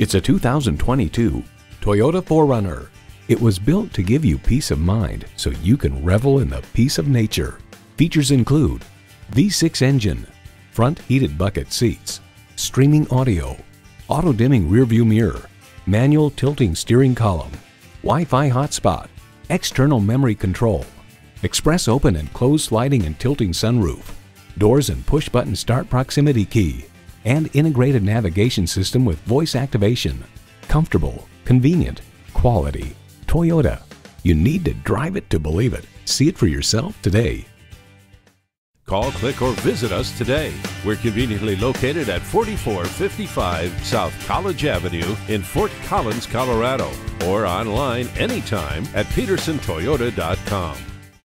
It's a 2022 Toyota 4Runner. It was built to give you peace of mind so you can revel in the peace of nature. Features include V6 engine, front heated bucket seats, streaming audio, auto dimming rearview mirror, manual tilting steering column, Wi-Fi hotspot, external memory control, express open and close sliding and tilting sunroof, doors and push button start proximity key, and integrated navigation system with voice activation. Comfortable, convenient, quality. Toyota. You need to drive it to believe it. See it for yourself today. Call, click, or visit us today. We're conveniently located at 4455 South College Avenue in Fort Collins, Colorado, or online anytime at pedersentoyota.com.